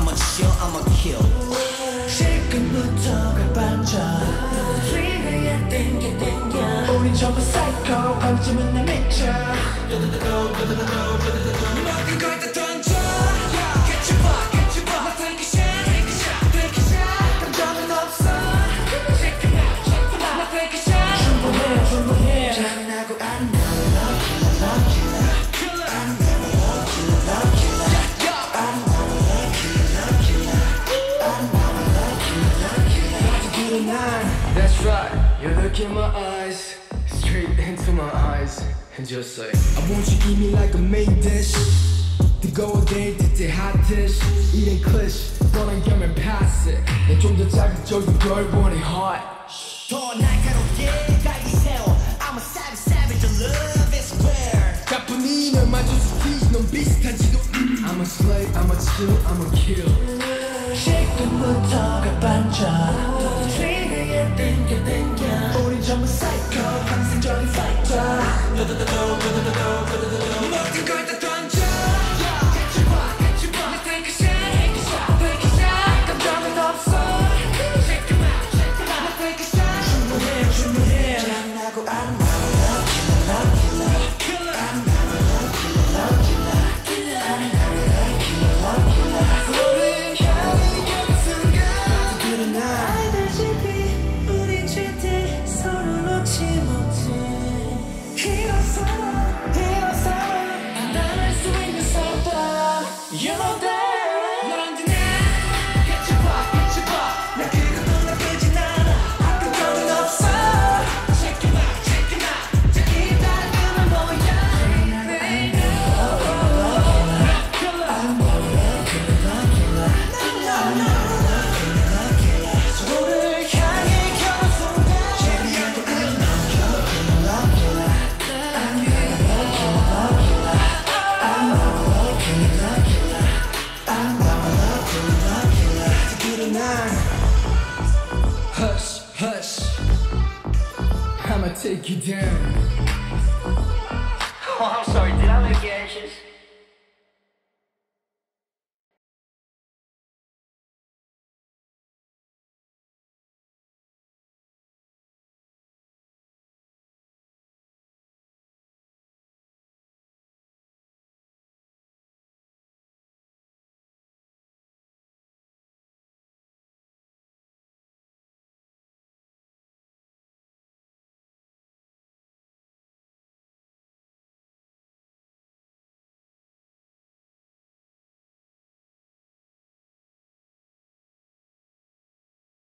slay, I'm a chill, I'm a kill 지금부터가 반전 트리거야 땡겨 땡겨 우린 전부 psycho, 반쯤은 내 미쳐. 모든 걸다 That's right, you look in my eyes, straight into my eyes, and just say, I want you to eat me like a main dish. 뜨거워 될 듯해 hot dish. 이래 cliché, 뻔한 겸은 pass it. 난좀더 자극적인 걸 원해 hot. 더 날카롭게 갈기 세워 I'm a savage, savage, your love is rare 가뿐히 널 만져서 tease, 넌 비슷한지도. I'm a slay, I'm a chill, I'm a kill. 지금부터가 반전 땡겨 땡겨. 땡겨 우린 전부 사이코 환상적인 파이터 도도도도 도도도도 도도도도 모든 걸다 던져 You know that take you down. Oh, I'm sorry, did I make you anxious?